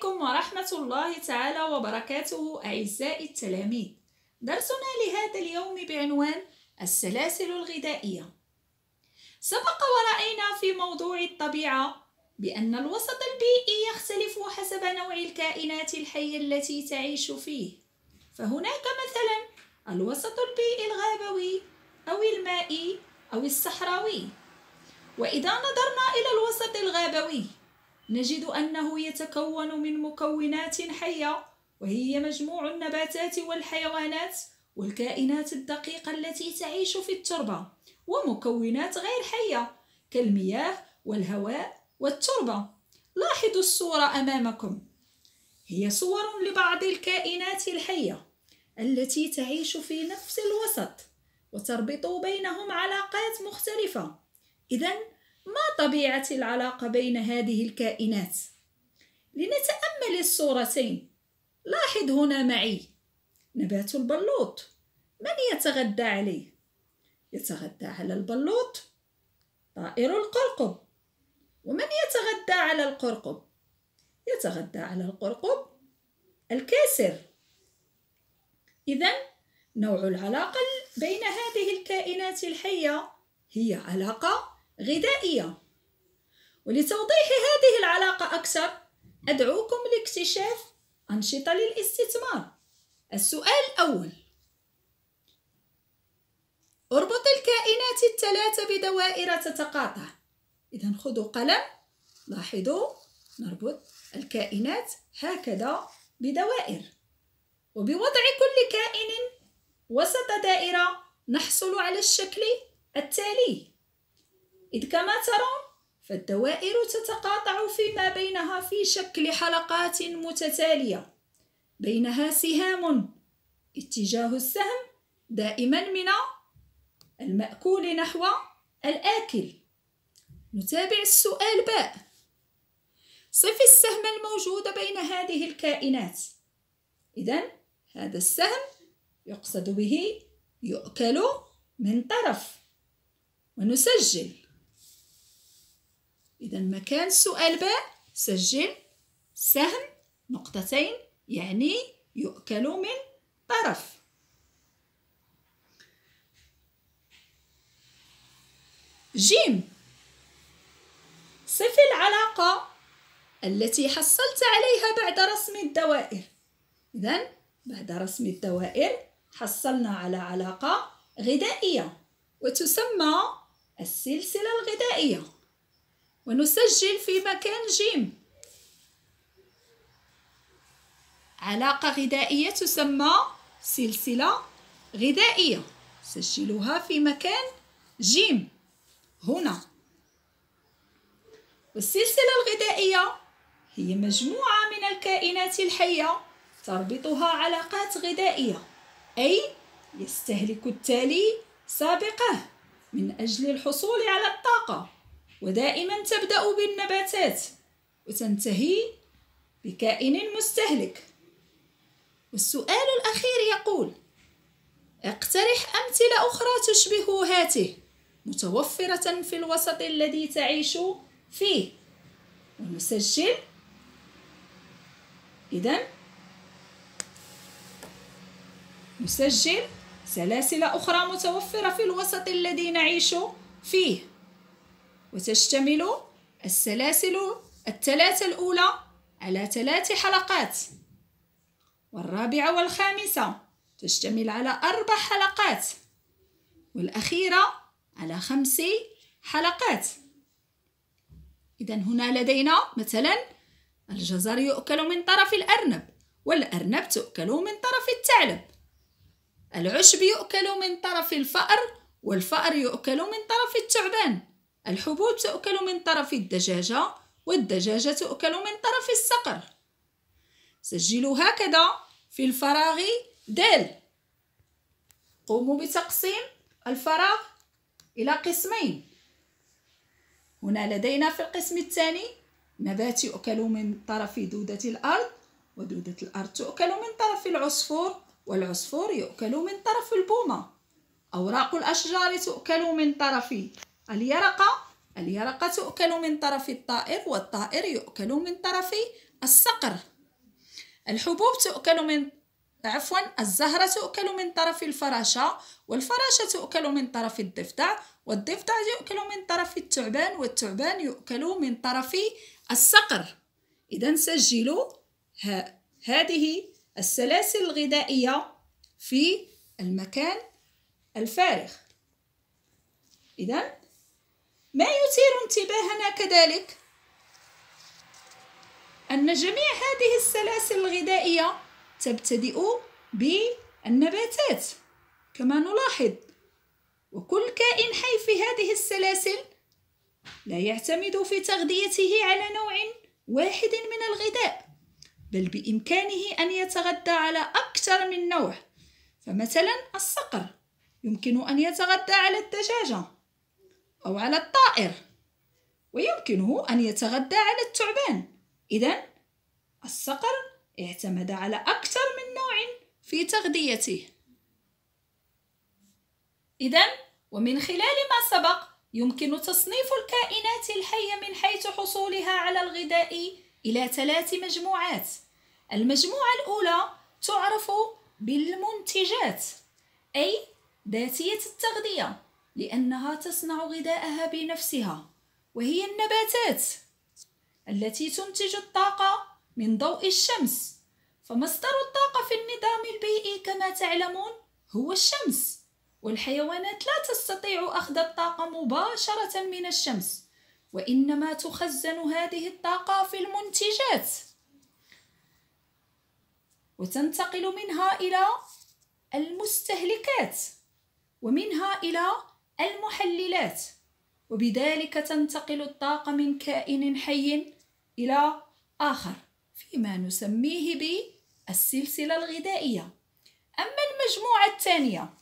عليكم ورحمة الله تعالى وبركاته أعزائي التلاميذ. درسنا لهذا اليوم بعنوان السلاسل الغذائية. سبق ورأينا في موضوع الطبيعة بأن الوسط البيئي يختلف حسب نوع الكائنات الحية التي تعيش فيه. فهناك مثلا الوسط البيئي الغابوي أو المائي أو الصحراوي. وإذا نظرنا إلى الوسط الغابوي نجد أنه يتكون من مكونات حية وهي مجموع النباتات والحيوانات والكائنات الدقيقة التي تعيش في التربة ومكونات غير حية كالمياه والهواء والتربة. لاحظوا الصورة أمامكم. هي صور لبعض الكائنات الحية التي تعيش في نفس الوسط وتربط بينهم علاقات مختلفة. إذا ما طبيعة العلاقة بين هذه الكائنات؟ لنتأمل الصورتين لاحظ هنا معي نبات البلوط من يتغذى عليه؟ يتغذى على البلوط طائر القرقب ومن يتغذى على القرقب؟ يتغذى على القرقب الكاسر إذا نوع العلاقة بين هذه الكائنات الحية هي علاقة غذائية. ولتوضيح هذه العلاقة أكثر أدعوكم لاكتشاف أنشطة للاستثمار. السؤال الأول. أربط الكائنات الثلاثة بدوائر تتقاطع. إذا خذوا قلم لاحظوا نربط الكائنات هكذا بدوائر. وبوضع كل كائن وسط دائرة نحصل على الشكل التالي. إذ كما ترون فالدوائر تتقاطع فيما بينها في شكل حلقات متتالية. بينها سهام. اتجاه السهم دائما من المأكول نحو الآكل. نتابع السؤال باء صف السهم الموجود بين هذه الكائنات. إذا هذا السهم يقصد به يؤكل من طرف. ونسجل. إذا مكان السؤال باء سجل سهم نقطتين يعني يؤكل من طرف. جيم. صف العلاقة التي حصلت عليها بعد رسم الدوائر. إذا بعد رسم الدوائر حصلنا على علاقة غذائية وتسمى السلسلة الغذائية. ونسجل في مكان جيم. علاقة غذائية تسمى سلسلة غذائية. سجلوها في مكان جيم. هنا. والسلسلة الغذائية هي مجموعة من الكائنات الحية تربطها علاقات غذائية أي يستهلك التالي سابقه من أجل الحصول على الطاقة. ودائما تبدأ بالنباتات وتنتهي بكائن مستهلك. والسؤال الأخير يقول اقترح أمثلة أخرى تشبه هاته متوفرة في الوسط الذي تعيش فيه. ونسجل. إذا. نسجل سلاسل أخرى متوفرة في الوسط الذي نعيش فيه. وتشتمل السلاسل الثلاثة الأولى على ثلاث حلقات. والرابعة والخامسة تشتمل على أربع حلقات. والأخيرة على خمس حلقات. إذا هنا لدينا مثلا الجزر يؤكل من طرف الأرنب والأرنب تؤكل من طرف الثعلب. العشب يؤكل من طرف الفأر والفأر يؤكل من طرف الثعبان. الحبوب تؤكل من طرف الدجاجة والدجاجة تؤكل من طرف الصقر. سجلوا هكذا في الفراغ دال قوموا بتقسيم الفراغ إلى قسمين. هنا لدينا في القسم الثاني نبات يؤكل من طرف دودة الأرض ودودة الأرض تؤكل من طرف العصفور والعصفور يؤكل من طرف البومة. أوراق الأشجار تؤكل من طرف اليرقة اليرقة تؤكل من طرف الطائر والطائر يؤكل من طرف الصقر. الحبوب تؤكل من عفوا الزهرة تؤكل من طرف الفراشة والفراشة تؤكل من طرف الضفدع والضفدع يؤكل من طرف الثعبان والثعبان يؤكل من طرف الصقر. إذا سجلوا هذه السلاسل الغذائية في المكان الفارغ. إذا ما يثير انتباهنا كذلك؟ أن جميع هذه السلاسل الغذائية تبتدئ بالنباتات كما نلاحظ. وكل كائن حي في هذه السلاسل لا يعتمد في تغذيته على نوع واحد من الغذاء بل بإمكانه أن يتغذى على أكثر من نوع. فمثلا الصقر يمكن أن يتغذى على الدجاجة. أو على الطائر. ويمكنه أن يتغذى على الثعبان. إذا الصقر اعتمد على أكثر من نوع في تغذيته. إذا ومن خلال ما سبق يمكن تصنيف الكائنات الحية من حيث حصولها على الغذاء إلى ثلاث مجموعات. المجموعة الأولى تعرف بالمنتجات أي ذاتية التغذية. لأنها تصنع غذاءها بنفسها وهي النباتات التي تنتج الطاقة من ضوء الشمس. فمصدر الطاقة في النظام البيئي كما تعلمون هو الشمس والحيوانات لا تستطيع أخذ الطاقة مباشرة من الشمس وإنما تخزن هذه الطاقة في المنتجات. وتنتقل منها إلى المستهلكات ومنها إلى المحللات. وبذلك تنتقل الطاقة من كائن حي إلى آخر فيما نسميه بالسلسلة الغذائية. أما المجموعة الثانية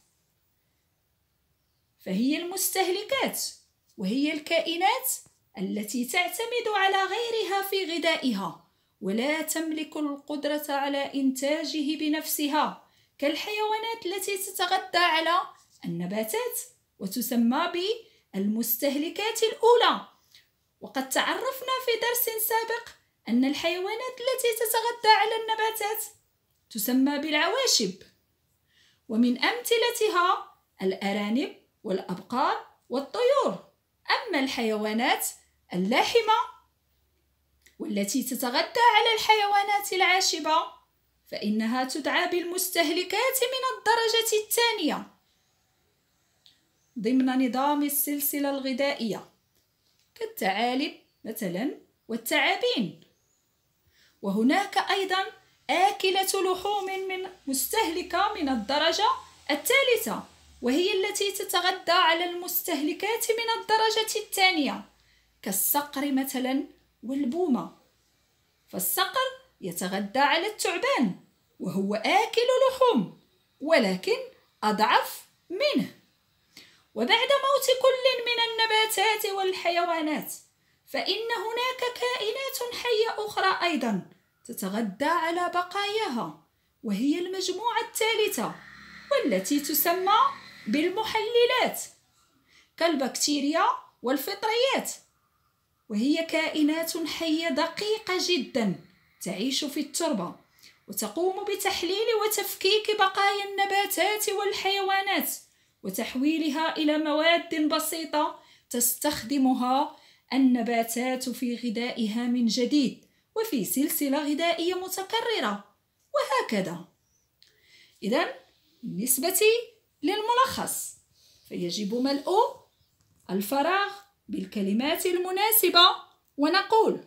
فهي المستهلكات وهي الكائنات التي تعتمد على غيرها في غذائها ولا تملك القدرة على إنتاجه بنفسها كالحيوانات التي تتغذى على النباتات. وتسمى بالمستهلكات الأولى. وقد تعرفنا في درس سابق أن الحيوانات التي تتغذى على النباتات تسمى بالعواشب. ومن أمثلتها الأرانب والأبقار والطيور. أما الحيوانات اللاحمة والتي تتغذى على الحيوانات العاشبة فإنها تدعى بالمستهلكات من الدرجة الثانية. ضمن نظام السلسلة الغذائية. كالثعالب مثلا والثعابين وهناك أيضا آكلة لحوم من مستهلكة من الدرجة الثالثة وهي التي تتغذى على المستهلكات من الدرجة الثانية كالصقر مثلا والبومة. فالصقر يتغذى على الثعبان وهو آكل لحوم ولكن أضعف منه. وبعد موت كل من النباتات والحيوانات فإن هناك كائنات حية أخرى أيضا تتغذى على بقاياها وهي المجموعة الثالثة والتي تسمى بالمحللات كالبكتيريا والفطريات وهي كائنات حية دقيقة جدا تعيش في التربة وتقوم بتحليل وتفكيك بقايا النباتات والحيوانات. وتحويلها إلى مواد بسيطة تستخدمها النباتات في غذائها من جديد وفي سلسلة غذائية متكررة. وهكذا. إذا بالنسبة للملخص فيجب ملء الفراغ بالكلمات المناسبة ونقول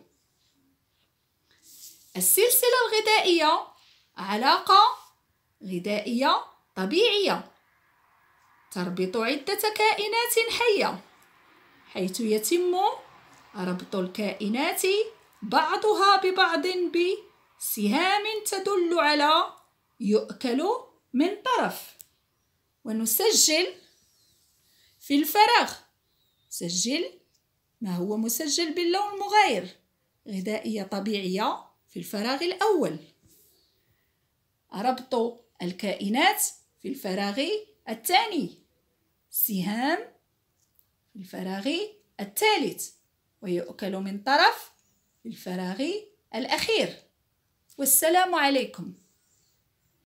السلسلة الغذائية علاقة غذائية طبيعية. تربط عدة كائنات حية حيث يتم ربط الكائنات بعضها ببعض بسهام تدل على يؤكل من طرف. ونسجل في الفراغ. سجل ما هو مسجل باللون المغاير غذائية طبيعية في الفراغ الأول. ربط الكائنات في الفراغ الثاني. سهام في الفراغ الثالث ويؤكل من طرف الفراغ الأخير. والسلام عليكم.